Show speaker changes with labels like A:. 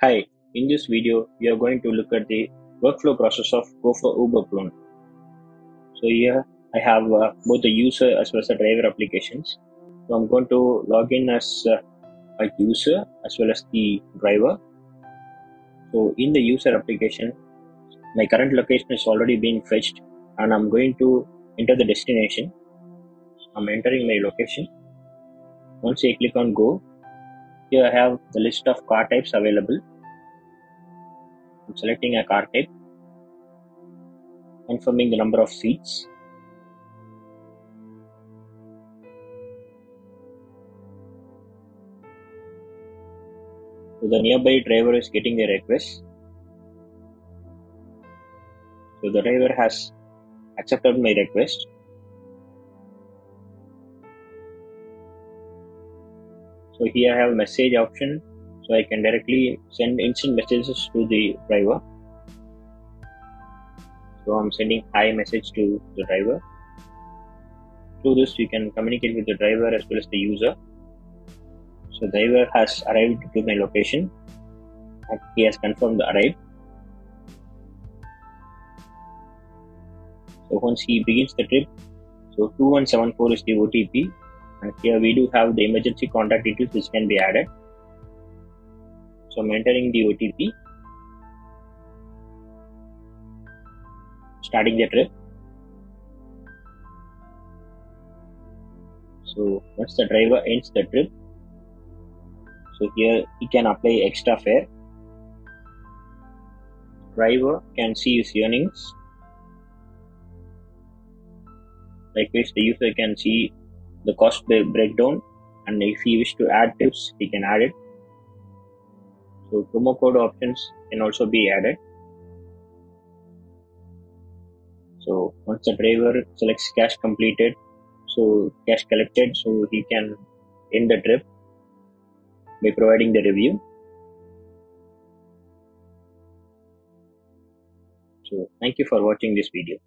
A: Hi, in this video, we are going to look at the workflow process of Gofer Uber clone. So here I have uh, both the user as well as the driver applications. So I'm going to log in as uh, a user as well as the driver. So in the user application, my current location is already being fetched and I'm going to enter the destination. I'm entering my location. Once I click on go, here I have the list of car types available. I'm selecting a car type, confirming the number of seats. So the nearby driver is getting the request. So the driver has accepted my request. So here I have message option so I can directly send instant messages to the driver. So I'm sending hi message to the driver. Through this you can communicate with the driver as well as the user. So driver has arrived to my location and he has confirmed the arrive. So once he begins the trip, so 2174 is the OTP and here we do have the emergency contact details which can be added. So I'm entering the OTP starting the trip so once the driver ends the trip so here he can apply extra fare. Driver can see his earnings. Likewise the user can see the cost breakdown and if he wish to add tips he can add it. So promo code options can also be added. So once the driver selects cash completed so cash collected so he can end the trip by providing the review. So thank you for watching this video